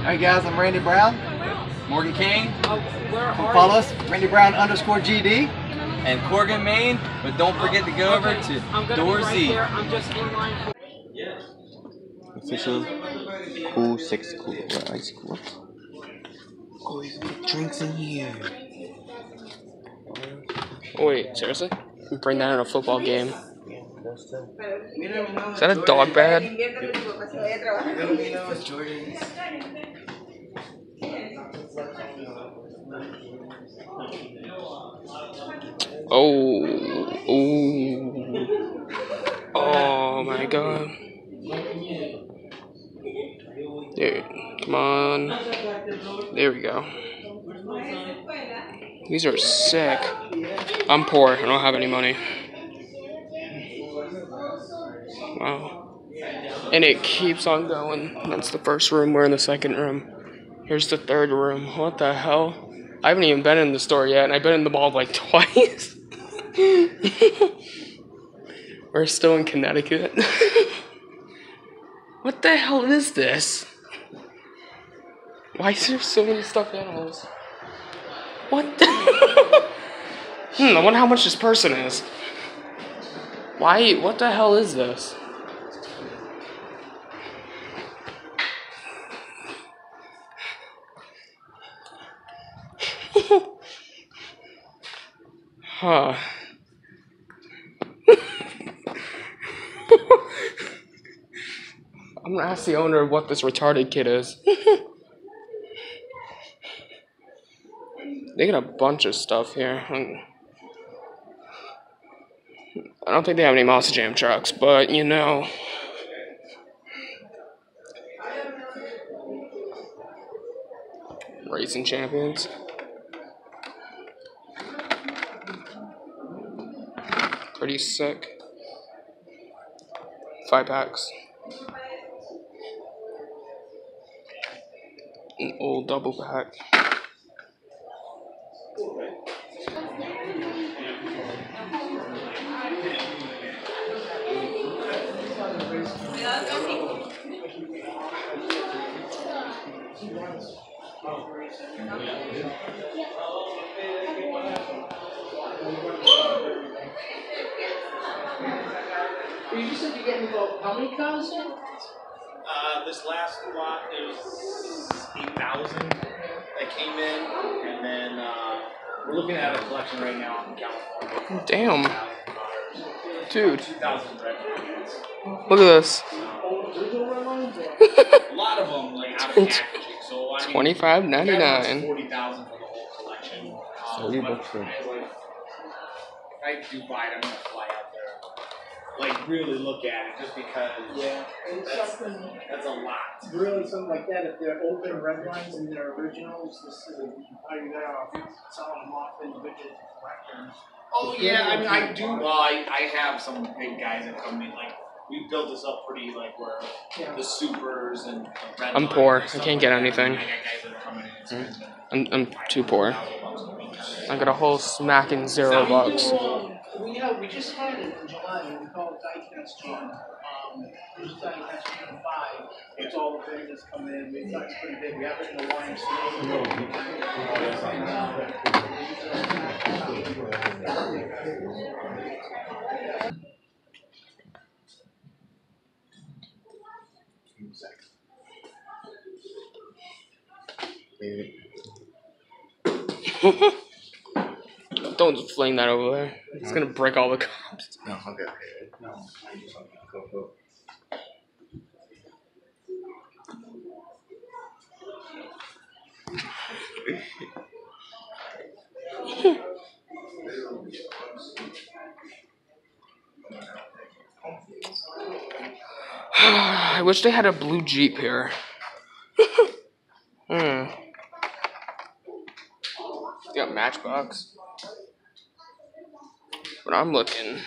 Alright guys, I'm Randy Brown. Morgan King Follow us, Randy Brown underscore GD. and Corgan, Maine. But don't forget to go over I'm to gonna Dorr right Z. there. I'm just in line for Official cool six cool ice cool. Oh, he's got drinks in here. Oh, wait, seriously? Bring that in a football game. Is that a dog bed? Oh, oh, oh my god. Dude, come on. There we go. These are sick. I'm poor. I don't have any money. Wow. And it keeps on going. That's the first room. We're in the second room. Here's the third room. What the hell? I haven't even been in the store yet, and I've been in the mall like twice. We're still in Connecticut. what the hell is this? Why is there so many stuffed animals? What the? hmm, I wonder how much this person is. Why? What the hell is this? Huh. I'm gonna ask the owner what this retarded kid is. they got a bunch of stuff here. Um, I don't think they have any Monster Jam trucks, but you know. Racing champions. Pretty sick. Five packs. An old double pack. Said about how many cars in? Uh, this last lot, there was eight thousand that came in, and then, uh, we're looking at a collection right now in California. Damn. Dude, Two thousand red lines. look at this. A lot of them, like, out of packaging, so I mean. Twenty-five ninety-nine. Forty thousand for the whole collection. Um, Thirty but bucks for- I, like, If I do buy it, I'm fly out there, like, really look at it, just because. Yeah. And That's, something, that's a lot. really something like that, if they're open red lines and they're originals, this is, how you better off selling them off individually to collectors. Oh yeah, I mean I do. Well, I, I have some big guys that come in. Like we built this up pretty like where Yeah. the supers and the red I'm poor. and I can't get anything. I got guys that are coming in and hmm? spending I'm, I'm too poor. thousand bucks a week. I got a whole smacking zero bucks. We have, we just had it in July, we call it Diecast Jam. Um, it's Diecast Jam five, it's all the vendors come in, we thought it's pretty big, we have it in the Don't fling that over there. It's gonna break all the cups. No, okay, okay. No, I just go, go. I wish they had a blue Jeep here. hmm. Got Matchbox. But I'm looking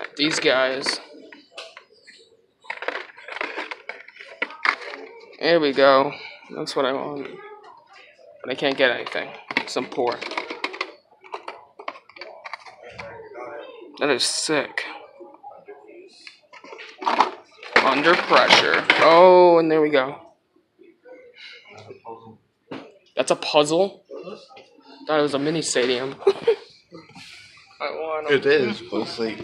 at these guys. There we go. That's what I want. But I can't get anything. So I'm poor. That is sick. Under pressure. Oh, and there we go. That's a puzzle. Thought it was a mini stadium. I want 'em. It is, but it's like.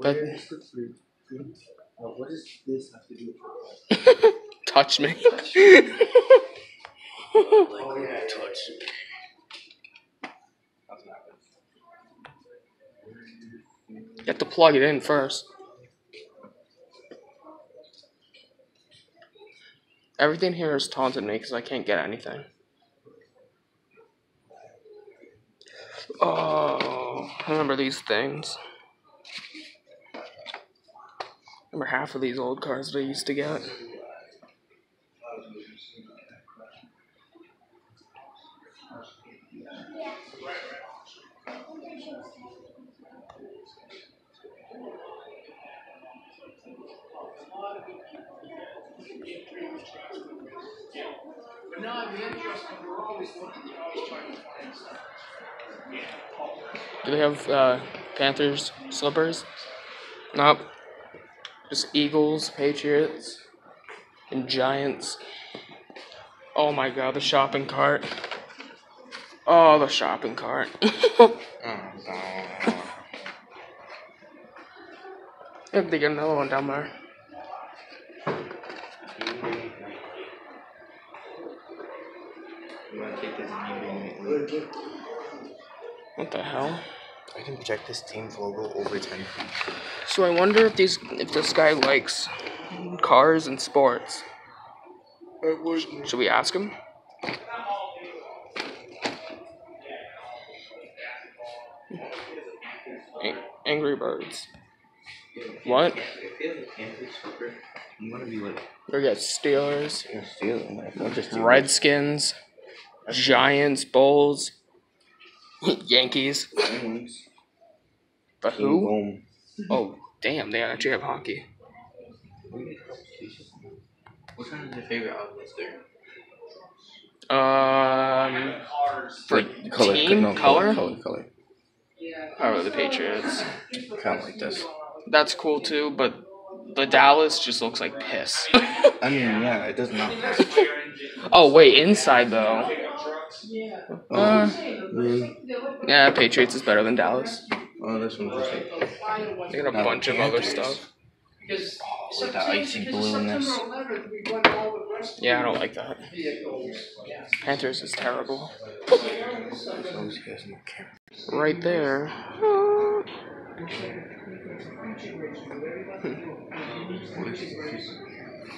That- what does this have to do with touch me. Oh yeah, touch. You have to plug it in first. Everything here has taunted me because I can't get anything. Oh, I remember these things. Remember half of these old cars that I used to get. But no, the interesting, we're always looking, we're always trying to find stuff. Do they have uh, Panthers slippers? Nope. Just Eagles, Patriots, and Giants. Oh my god, the shopping cart. Oh, the shopping cart. Look, they got another one down there. What the hell? I can project this team's logo over 10 feet. So I wonder if these, if this guy likes cars and sports. Should we ask him? Angry Birds. What? If you have a Kansas slipper, you want to be like, We got Steelers, you're stealing. Like, not just stealing. Redskins, Giants, Bulls, Yankees. Penguins. The King who? Boom. Oh, damn! They actually have hockey. Which one is your favorite outlet there? Um, for Like, color, team no, color, color, color. oh the Patriots. Kind of like this. That's cool too, but the Dallas just looks like piss. I mean, yeah, it does not. Oh wait, inside though. Oh, Uh, really? yeah, Patriots is better than Dallas. Oh, this one's just like. They got a No, bunch of other stuff. Because with the icy blueness. September eleventh, we won all the rest of Yeah, I don't like that. the vehicles. Yeah. Panthers is terrible. Always has no camera. Right there.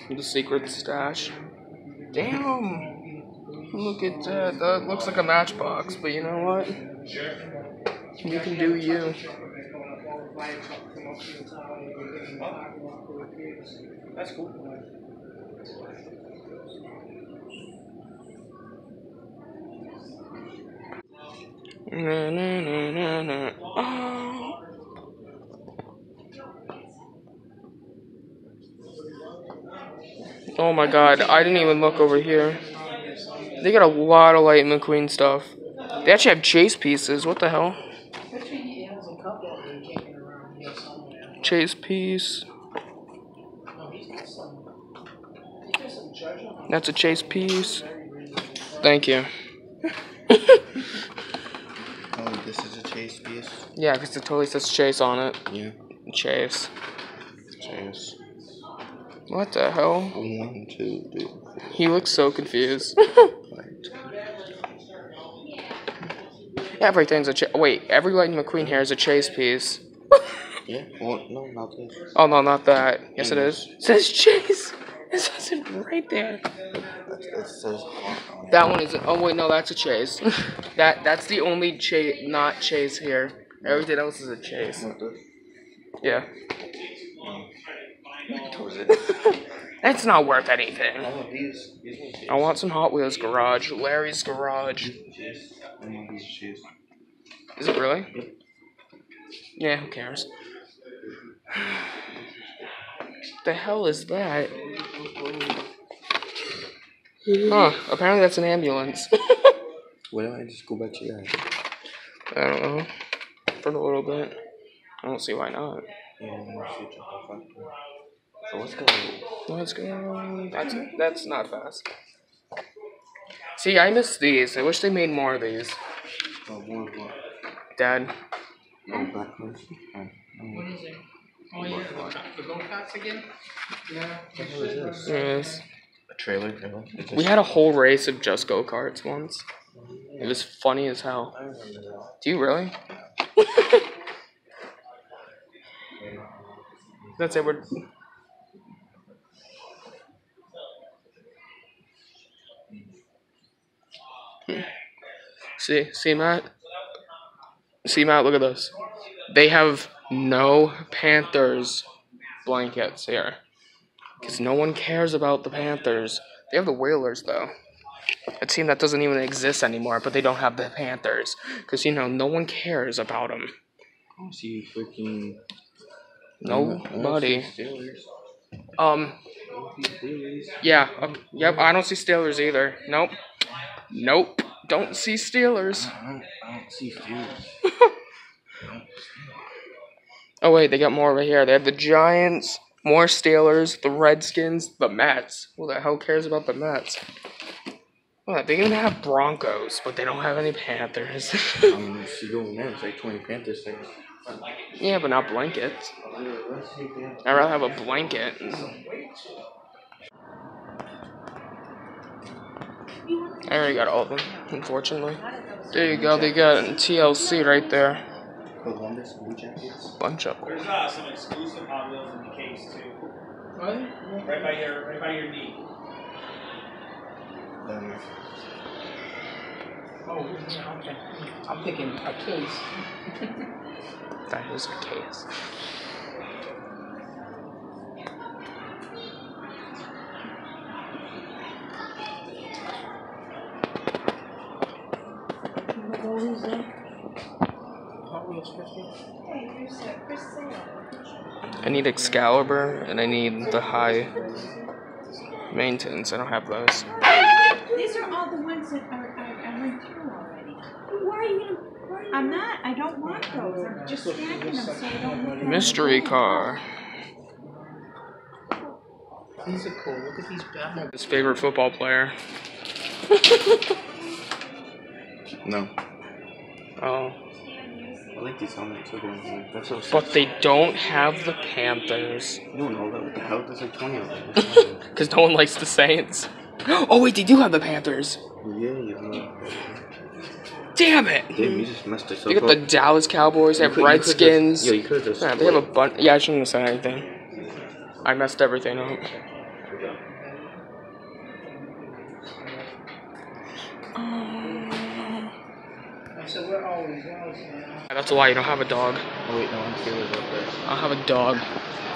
The secret stash. Damn! Look at that. That looks like a matchbox, but you know what? You can do you. That's cool. Na, na, na, na, na. Oh. Oh my god, I didn't even look over here. They got a lot of Lightning McQueen stuff. They actually have chase pieces. What the hell? Actually, he has a couple of them kicking around here somewhere. Chase piece. No, he's got some. He's got some judge on him. That's a chase piece. Thank you. Oh, this is a chase piece. Yeah, because it totally says chase on it. Yeah. Chase. Chase. What the hell? One, two, three, four, He looks so confused. Everything's a cha- wait. Every Lightning McQueen here is a chase piece. Yeah. Well, no, not this. Oh no, not that. Yes, it is. It says chase. It says it right there. That, it says. That one is. Oh wait, no, that's a chase. that that's the only chase, not chase here. Everything else is a chase. Yeah. That was it. That's not worth anything. These. These are chase. I want some Hot Wheels garage. Larry's garage. Chase. I want these chase. Is it really? Yeah, who cares? the hell is that? Huh, apparently that's an ambulance. Why don't I just go back to that? I don't know. For a little bit. I don't see why not. Yeah, So let's go. Let's go. That's that's not fast. See, I miss these. I wish they made more of these. Oh, more of what? Dad. Back rows. What is it? Oh, yeah, the go karts again? Yeah. Yes. A trailer. trailer. We had a whole race of just go karts once. It was funny as hell. I remember that. Do you really? That's it. We're see, see, Matt. See, Matt. Look at this. They have no Panthers blankets here because no one cares about the Panthers. They have the Whalers though. A team that doesn't even exist anymore, but they don't have the Panthers because you know no one cares about them. See freaking. Nobody. I don't see Steelers. Um. I don't see Steelers. Yeah. uh, yep. I don't see Steelers either. Nope. Nope. Don't see Steelers. I don't, I don't see Steelers. Oh wait, they got more over here. They have the Giants, more Steelers, the Redskins, the Mets. Who the hell cares about the Mets? What? They even have Broncos, but they don't have any Panthers. I mean, if you go in there, it's like 20 Panthers things. yeah, but not blankets. I'd rather have a blanket. I already got all of them, unfortunately. There you go. They got TLC right there. Columbus Bunch of them. There's uh, some exclusive Hot Wheels in the case too. What? Right by your, right by your knee. Oh, yeah, okay. I'm thinking a case. That is a case. Hot Wheels fifty? I need Excalibur and I need the high maintenance. I don't have those. These are all the ones that are, I, I went through already. Why are you gonna, why are you? I'm not, I don't want those, I'm just stacking them so I don't look them. Mystery car. These are cool, look at these Batman. His favorite football player. no. Oh. I like these helmets. Look at them. That's so sick. But they don't have the Panthers. You don't know that. What the hell? There's like 20 of them. Because no one likes the Saints. Oh, wait, they do have the Panthers. yeah, yeah. Damn it! Damn, you just messed this They up. got the Dallas Cowboys, they You have could- you just- Redskins. Yeah, you could have just. Yeah, they have a bunch. Yeah, I shouldn't have said anything. I messed everything up. Um, I said, we're always, we're always, yeah. That's why you don't have a dog. Oh, wait, no, I'm Steelers up there. I'll have a dog.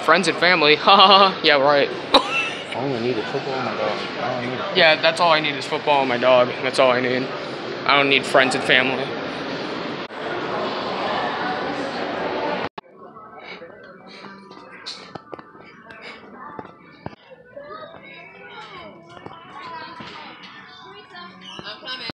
Friends and family. Ha ha ha. Yeah, right. All I need is football and my dog. All I need is yeah, that's all I need is football and my dog. That's all I need. I don't need friends and family.